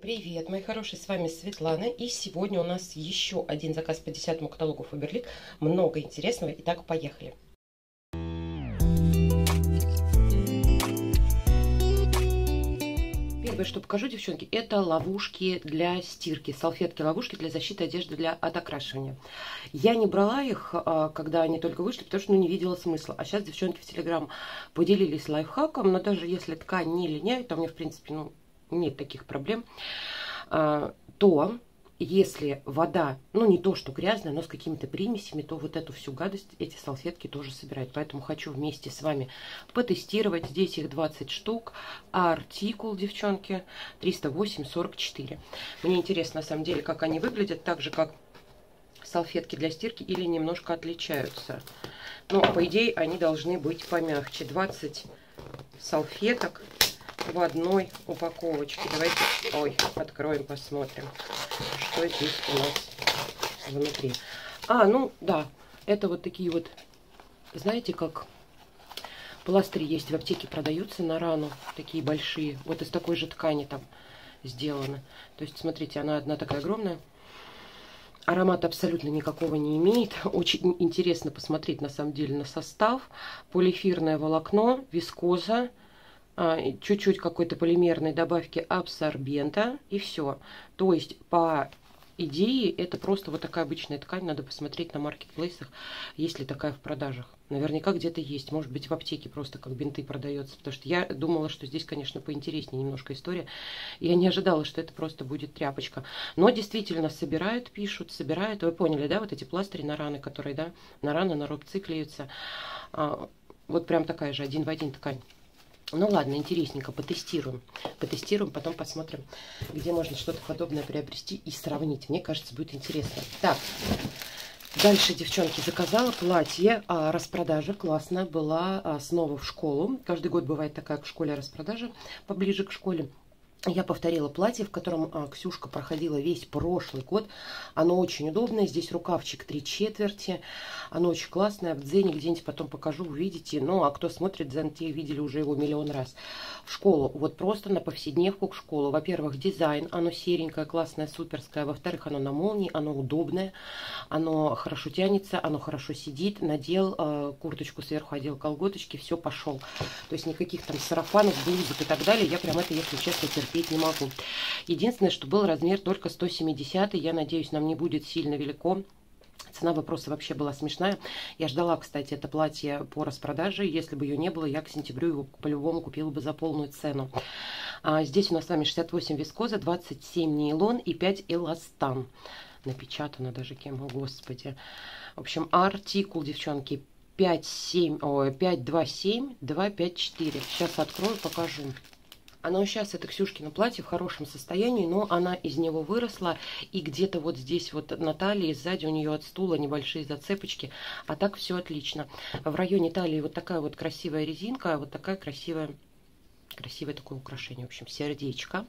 Привет, мои хорошие, с вами Светлана. И сегодня у нас еще один заказ по 10 каталогу Фаберлик. Много интересного. Итак, поехали. Первое, что покажу, девчонки, это ловушки для стирки. Салфетки-ловушки для защиты одежды для отокрашивания. Я не брала их, а, когда они только вышли, потому что ну, не видела смысла. А сейчас девчонки в Телеграм поделились лайфхаком, но даже если ткань не линяет, а у меня, в принципе, ну, нет таких проблем, а, то если вода, ну не то, что грязная, но с какими-то примесями, то вот эту всю гадость эти салфетки тоже собирают. Поэтому хочу вместе с вами потестировать. Здесь их 20 штук. Артикул, девчонки, 308,44. Мне интересно, на самом деле, как они выглядят. Так же, как салфетки для стирки или немножко отличаются. Но, по идее, они должны быть помягче. 20 салфеток в одной упаковочке. Давайте, ой, откроем, посмотрим, что здесь у нас внутри. А, ну, да, это вот такие вот, знаете, как пластыри есть в аптеке, продаются на рану, такие большие, вот из такой же ткани там сделаны. То есть, смотрите, она одна такая огромная. Аромат абсолютно никакого не имеет. Очень интересно посмотреть на самом деле на состав. Полиэфирное волокно, вискоза, чуть-чуть какой-то полимерной добавки абсорбента и все. То есть по идее это просто вот такая обычная ткань. Надо посмотреть на маркетплейсах, есть ли такая в продажах. Наверняка где-то есть. Может быть в аптеке просто как бинты продается. Потому что я думала, что здесь, конечно, поинтереснее немножко история. Я не ожидала, что это просто будет тряпочка. Но действительно собирают, пишут, собирают. Вы поняли, да, вот эти пластыри на раны, которые, да, на раны, на рубцы клеются. А, вот прям такая же, один в один ткань. Ну ладно, интересненько, потестируем. Потестируем, потом посмотрим, где можно что-то подобное приобрести и сравнить. Мне кажется, будет интересно. Так, дальше, девчонки, заказала платье. А, распродажа классная была а, снова в школу. Каждый год бывает такая в школе распродажа, поближе к школе. Я повторила платье, в котором а, Ксюшка проходила весь прошлый год. Оно очень удобное. Здесь рукавчик три четверти. Оно очень классное. В Дзене где-нибудь потом покажу, увидите. Ну, а кто смотрит Дзен, те видели уже его миллион раз. В школу. Вот просто на повседневку к школу. Во-первых, дизайн. Оно серенькое, классное, суперское. Во-вторых, оно на молнии. Оно удобное. Оно хорошо тянется. Оно хорошо сидит. Надел э, курточку сверху, одел колготочки. Все, пошел. То есть никаких там сарафанов, блузок и так далее. Я прям это, если честно, терпела терпеть не могу. Единственное, что был размер только 170, я надеюсь, нам не будет сильно велико. Цена вопроса вообще была смешная. Я ждала, кстати, это платье по распродаже. Если бы ее не было, я к сентябрю его по-любому купила бы за полную цену. А здесь у нас с вами 68 вискоза, 27 нейлон и 5 эластан. Напечатано даже кем, о господи. В общем, артикул, девчонки, 527, ой, 527, 254. Сейчас открою, покажу. Оно сейчас, это Ксюшкино платье в хорошем состоянии, но она из него выросла. И где-то вот здесь вот на талии, сзади у нее от стула небольшие зацепочки. А так все отлично. В районе талии вот такая вот красивая резинка, вот такая красивая, красивое такое украшение. В общем, сердечко.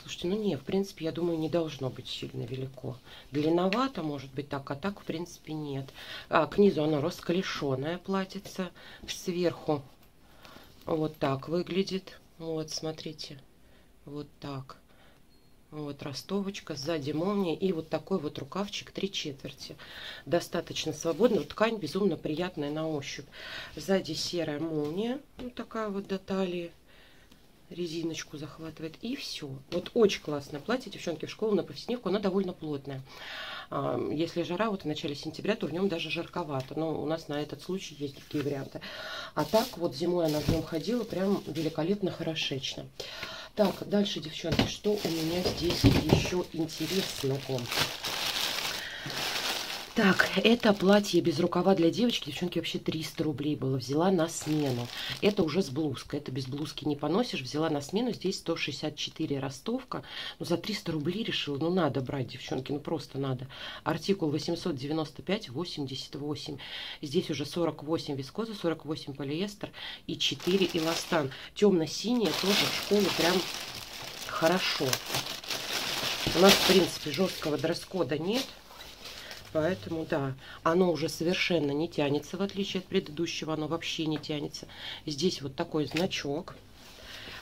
Слушайте, ну не, в принципе, я думаю, не должно быть сильно велико. Длинновато, может быть, так, а так, в принципе, нет. А, к низу оно расколешенное платьице, сверху вот так выглядит. Вот, смотрите, вот так. Вот ростовочка, сзади молния и вот такой вот рукавчик три четверти. Достаточно свободно. Ткань безумно приятная на ощупь. Сзади серая молния, вот ну, такая вот до талии. Резиночку захватывает. И все. Вот очень классное платье, девчонки, в школу на повседневку. Оно довольно плотное. Если жара, вот в начале сентября, то в нем даже жарковато. Но у нас на этот случай есть другие варианты. А так вот зимой она в нем ходила прям великолепно хорошечно. Так, дальше, девчонки, что у меня здесь еще интересного? Так, это платье без рукава для девочки, девчонки, вообще 300 рублей было. Взяла на смену. Это уже с блузкой. Это без блузки не поносишь. Взяла на смену. Здесь 164 ростовка. Ну, за 300 рублей решила. Ну, надо брать, девчонки. Ну, просто надо. Артикул 895-88. Здесь уже 48 вискоза, 48 полиэстер и 4 эластан. Темно-синее тоже в школу прям хорошо. У нас, в принципе, жесткого дресс-кода нет. Поэтому, да, оно уже совершенно не тянется, в отличие от предыдущего, оно вообще не тянется. Здесь вот такой значок.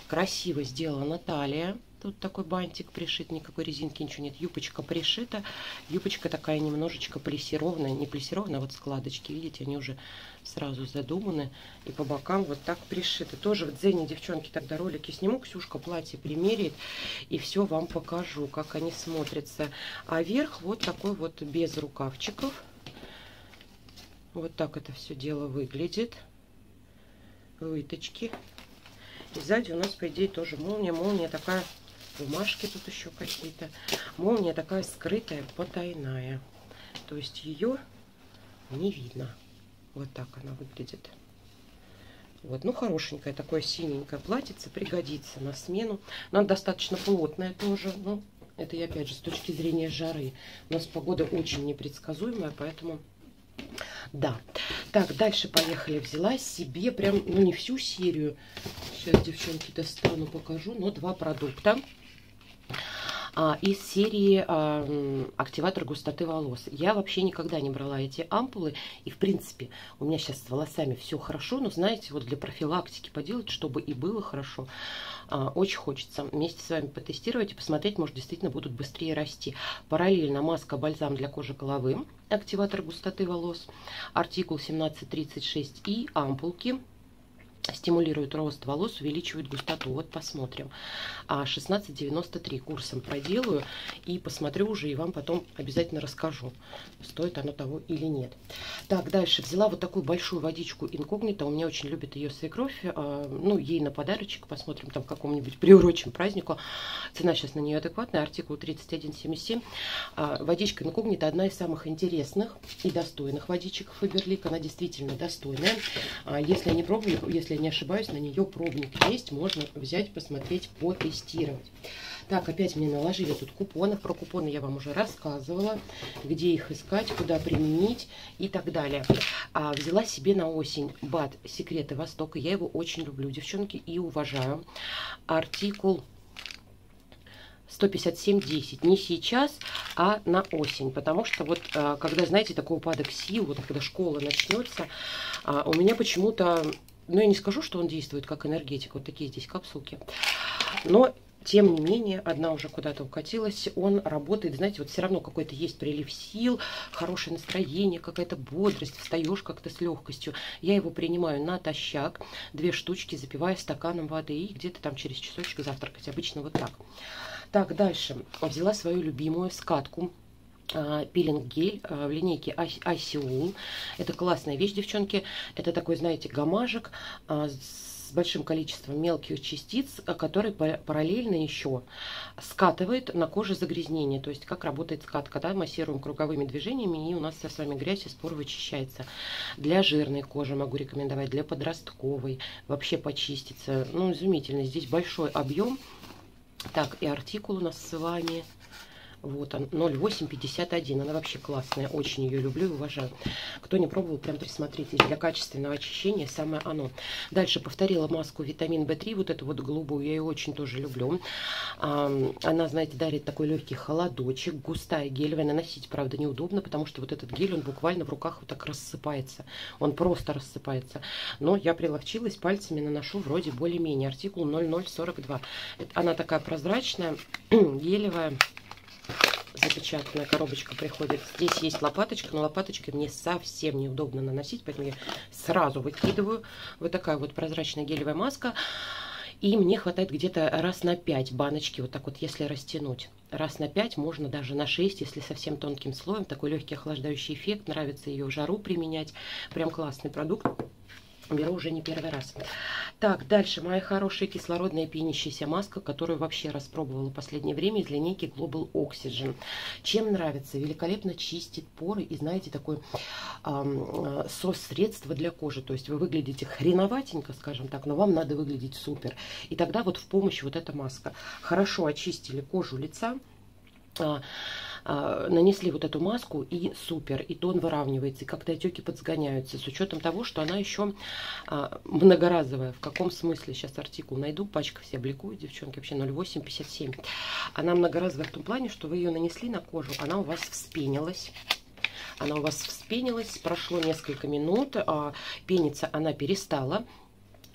Красиво сделана талия. Тут такой бантик пришит, никакой резинки, ничего нет. Юбочка пришита. Юбочка такая немножечко плессированная. Не плессированная, а вот складочки, видите, они уже сразу задуманы. И по бокам вот так пришиты. Тоже в Дзене, девчонки, тогда ролики сниму. Ксюшка платье примерит. И все вам покажу, как они смотрятся. А верх вот такой вот без рукавчиков. Вот так это все дело выглядит. Выточки. И сзади у нас, по идее, тоже молния. Молния такая бумажки тут еще какие-то. Молния такая скрытая, потайная. То есть ее не видно. Вот так она выглядит. Вот, ну, хорошенькое такое синенькое платьице, пригодится на смену. Но она достаточно плотная тоже. Ну, это я опять же с точки зрения жары. У нас погода очень непредсказуемая, поэтому да. Так, дальше поехали. Взяла себе прям, ну, не всю серию. Сейчас, девчонки, достану, покажу. Но два продукта а, из серии а, активатор густоты волос. Я вообще никогда не брала эти ампулы. И, в принципе, у меня сейчас с волосами все хорошо. Но, знаете, вот для профилактики поделать, чтобы и было хорошо, а, очень хочется вместе с вами потестировать и посмотреть, может, действительно будут быстрее расти. Параллельно маска-бальзам для кожи головы, активатор густоты волос, артикул 1736 и ампулки стимулирует рост волос, увеличивает густоту. Вот посмотрим. А 16,93 курсом проделаю и посмотрю уже и вам потом обязательно расскажу, стоит оно того или нет. Так, дальше взяла вот такую большую водичку инкогнито. У меня очень любит ее свекровь. А, ну, ей на подарочек. Посмотрим там какому-нибудь приурочим празднику. Цена сейчас на нее адекватная. Артикул 31,77. А, водичка инкогнито одна из самых интересных и достойных водичек Фаберлик. Она действительно достойная. А, если не пробовали, если не ошибаюсь, на нее пробник есть. Можно взять, посмотреть, потестировать. Так, опять мне наложили тут купоны. Про купоны я вам уже рассказывала, где их искать, куда применить и так далее. А, взяла себе на осень бат «Секреты Востока». Я его очень люблю, девчонки, и уважаю. Артикул 157.10. Не сейчас, а на осень. Потому что вот, а, когда, знаете, такой упадок сил, вот когда школа начнется, а, у меня почему-то но я не скажу, что он действует как энергетик. Вот такие здесь капсулки. Но тем не менее, одна уже куда-то укатилась, он работает, знаете, вот все равно какой-то есть прилив сил, хорошее настроение, какая-то бодрость, встаешь как-то с легкостью. Я его принимаю натощак, две штучки, запивая стаканом воды и где-то там через часочек завтракать, обычно вот так. Так, дальше. Взяла свою любимую скатку пилинг-гель а, в линейке Айсиул. Это классная вещь, девчонки. Это такой, знаете, гамажик а, с большим количеством мелких частиц, который параллельно еще скатывает на коже загрязнение. То есть, как работает скатка, да, массируем круговыми движениями, и у нас вся с вами грязь из пор вычищается. Для жирной кожи могу рекомендовать, для подростковой, вообще почиститься. Ну, изумительно, здесь большой объем. Так, и артикул у нас с вами вот он, 0851. Она вообще классная. Очень ее люблю и уважаю. Кто не пробовал, прям присмотритесь. Для качественного очищения самое оно. Дальше повторила маску витамин В3. Вот эту вот голубую. Я ее очень тоже люблю. Она, знаете, дарит такой легкий холодочек. Густая гелевая. Наносить, правда, неудобно, потому что вот этот гель, он буквально в руках вот так рассыпается. Он просто рассыпается. Но я приловчилась, пальцами наношу вроде более-менее. Артикул 0042. Она такая прозрачная, гелевая запечатанная коробочка приходит. Здесь есть лопаточка, но лопаточкой мне совсем неудобно наносить, поэтому я сразу выкидываю. Вот такая вот прозрачная гелевая маска. И мне хватает где-то раз на 5 баночки, вот так вот, если растянуть. Раз на 5, можно даже на 6, если совсем тонким слоем. Такой легкий охлаждающий эффект, нравится ее в жару применять. Прям классный продукт. Беру уже не первый раз. Так, дальше моя хорошая кислородная пенящаяся маска, которую вообще распробовала в последнее время из линейки Global Oxygen. Чем нравится? Великолепно чистит поры и, знаете, такое э, сос-средство для кожи. То есть вы выглядите хреноватенько, скажем так, но вам надо выглядеть супер. И тогда вот в помощь вот эта маска. Хорошо очистили кожу лица. Э, а, нанесли вот эту маску и супер, и тон выравнивается, и как-то отеки подсгоняются, с учетом того, что она еще а, многоразовая. В каком смысле? Сейчас артикул найду, пачка все бликует, девчонки, вообще 0,857. Она многоразовая в том плане, что вы ее нанесли на кожу, она у вас вспенилась. Она у вас вспенилась, прошло несколько минут, а, пениться она перестала,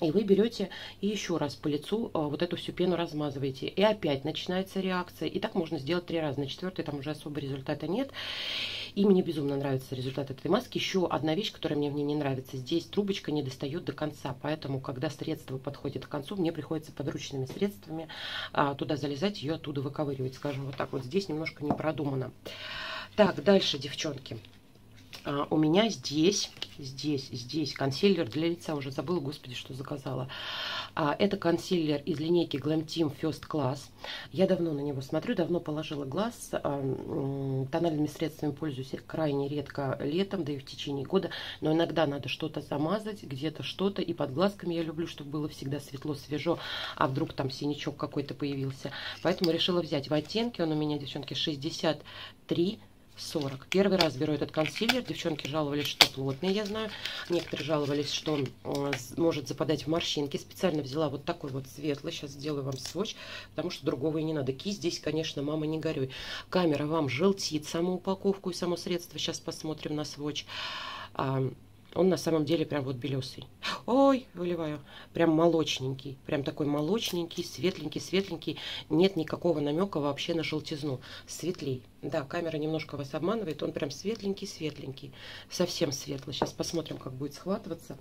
И вы берете и еще раз по лицу а, вот эту всю пену размазываете. И опять начинается реакция. И так можно сделать три раза. На четвертый там уже особо результата нет. И мне безумно нравится результат этой маски. Еще одна вещь, которая мне в ней не нравится. Здесь трубочка не достает до конца. Поэтому, когда средство подходит к концу, мне приходится подручными средствами а, туда залезать, ее оттуда выковыривать. Скажем вот так вот. Здесь немножко не продумано. Так, дальше, девчонки. А, у меня здесь, здесь, здесь консилер для лица. Уже забыла, господи, что заказала. А, это консилер из линейки Glam Team First Class. Я давно на него смотрю, давно положила глаз. А, тональными средствами пользуюсь крайне редко летом, да и в течение года. Но иногда надо что-то замазать, где-то что-то. И под глазками я люблю, чтобы было всегда светло, свежо. А вдруг там синячок какой-то появился. Поэтому решила взять в оттенке. Он у меня, девчонки, 63 40. Первый раз беру этот консилер. Девчонки жаловались, что плотный, я знаю. Некоторые жаловались, что он э, может западать в морщинки. Специально взяла вот такой вот светлый. Сейчас сделаю вам сводч, потому что другого и не надо. Кисть здесь, конечно, мама, не горюй. Камера вам желтит саму упаковку и само средство. Сейчас посмотрим на сводч. Он на самом деле прям вот белесый. Ой, выливаю. Прям молочненький. Прям такой молочненький, светленький, светленький. Нет никакого намека вообще на желтизну. Светлей. Да, камера немножко вас обманывает. Он прям светленький, светленький. Совсем светлый. Сейчас посмотрим, как будет схватываться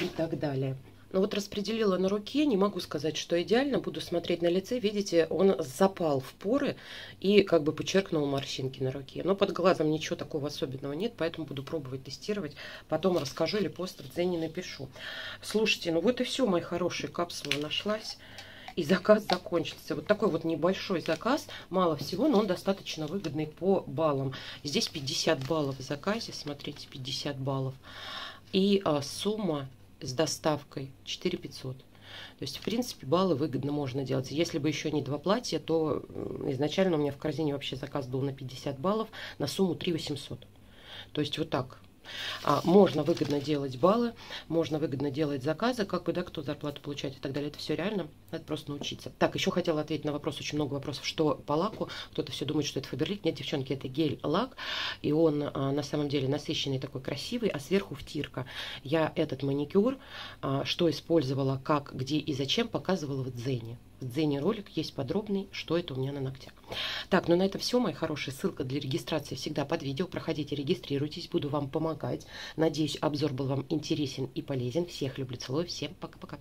и так далее. Ну, вот распределила на руке, не могу сказать, что идеально. Буду смотреть на лице, видите, он запал в поры и как бы подчеркнул морщинки на руке. Но под глазом ничего такого особенного нет, поэтому буду пробовать тестировать. Потом расскажу или пост в Дзене напишу. Слушайте, ну вот и все, мои хорошие, капсула нашлась. И заказ закончился. Вот такой вот небольшой заказ, мало всего, но он достаточно выгодный по баллам. Здесь 50 баллов в заказе, смотрите, 50 баллов. И а, сумма с доставкой 4 500. То есть, в принципе, баллы выгодно можно делать. Если бы еще не два платья, то изначально у меня в корзине вообще заказ был на 50 баллов на сумму 3 800. То есть, вот так а, можно выгодно делать баллы, можно выгодно делать заказы, как бы, да, кто зарплату получает и так далее. Это все реально, надо просто научиться. Так, еще хотела ответить на вопрос, очень много вопросов, что по лаку. Кто-то все думает, что это Фаберлик. Нет, девчонки, это гель-лак, и он а, на самом деле насыщенный, такой красивый, а сверху втирка. Я этот маникюр, а, что использовала, как, где и зачем, показывала в Дзене. В Дзене ролик есть подробный, что это у меня на ногтях. Так, ну на это все, мои хорошие. Ссылка для регистрации всегда под видео. Проходите, регистрируйтесь, буду вам помогать. Надеюсь, обзор был вам интересен и полезен. Всех люблю, целую, всем пока-пока.